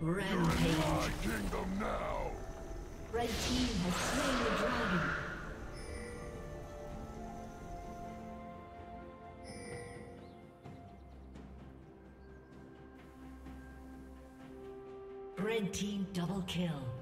Rampage. My kingdom now. Red team has slain the dragon. Red team double kill.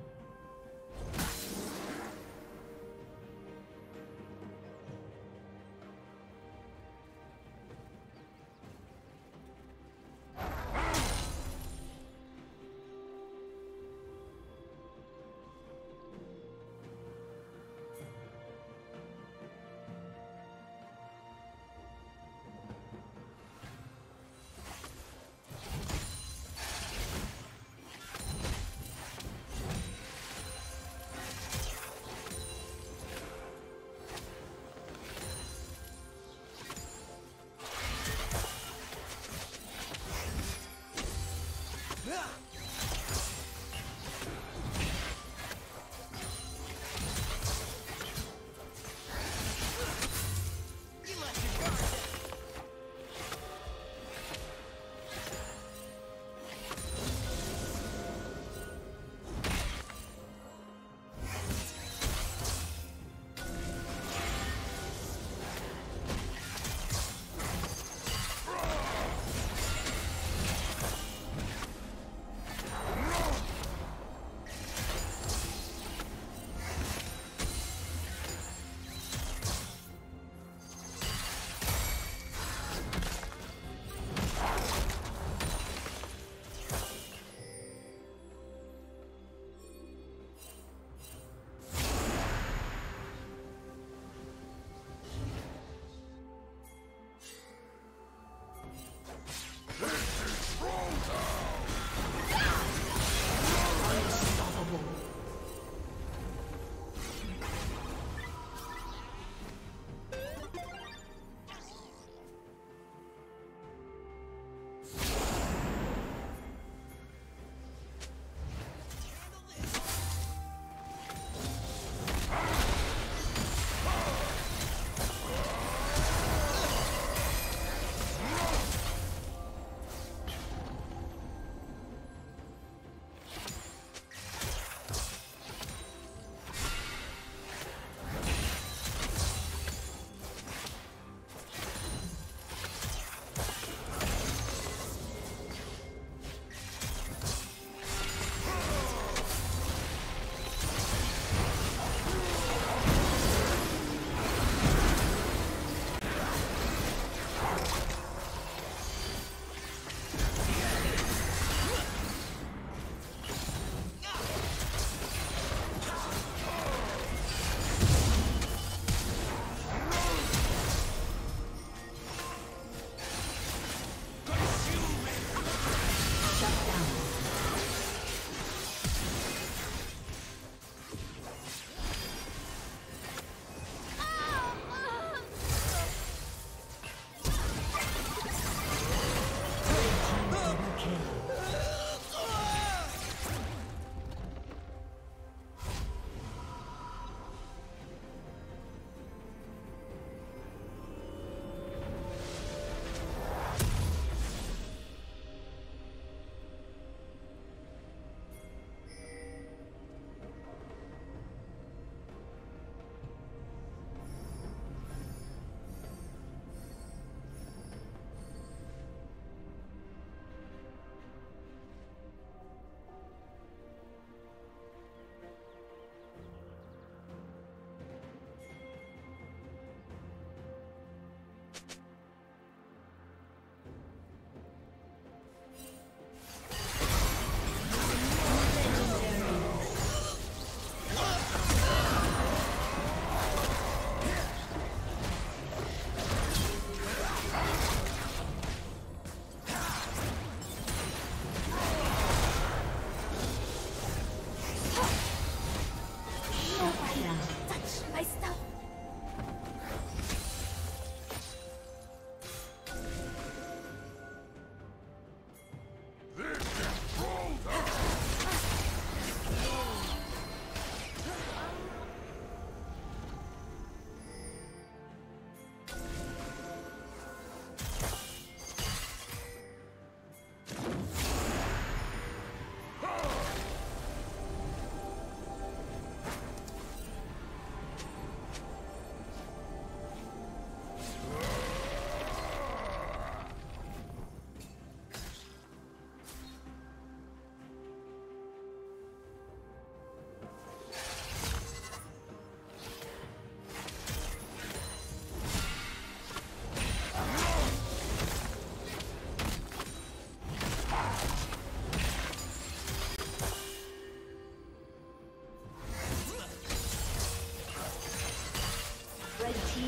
the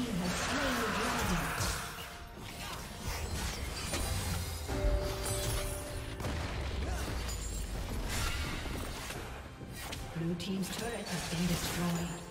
Blue Team's turret has been destroyed.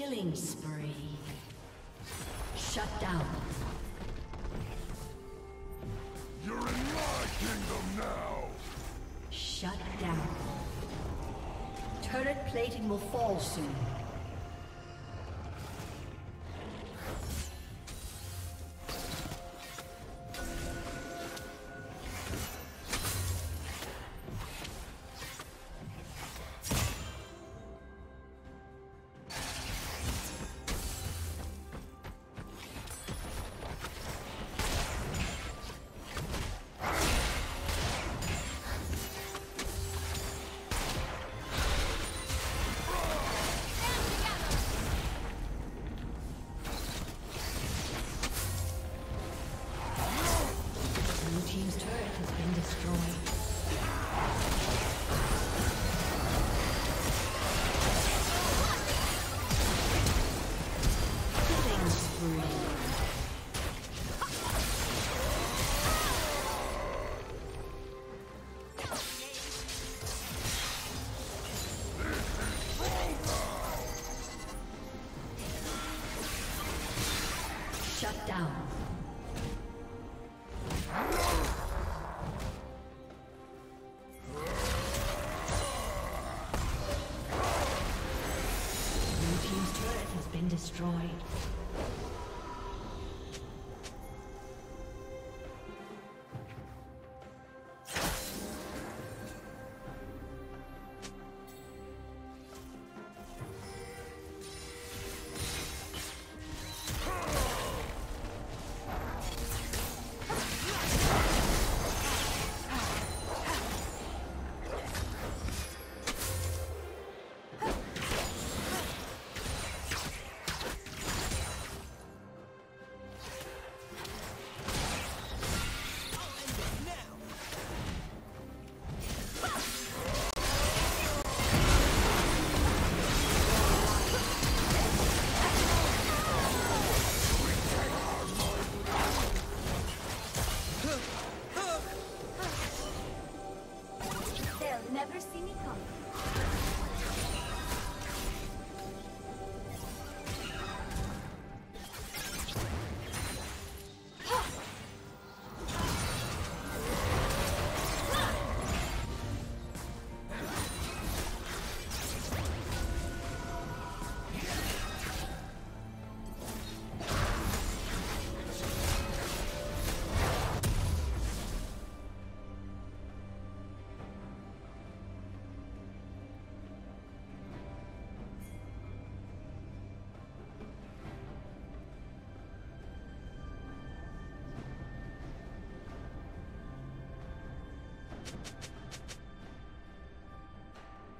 Killing spree. Shut down. You're in my kingdom now! Shut down. Turret plating will fall soon.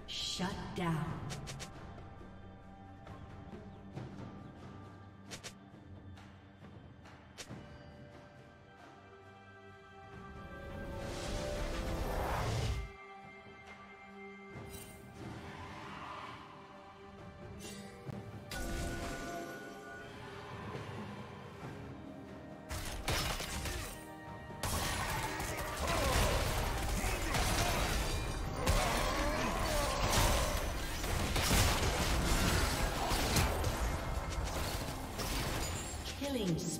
Shut down. Killing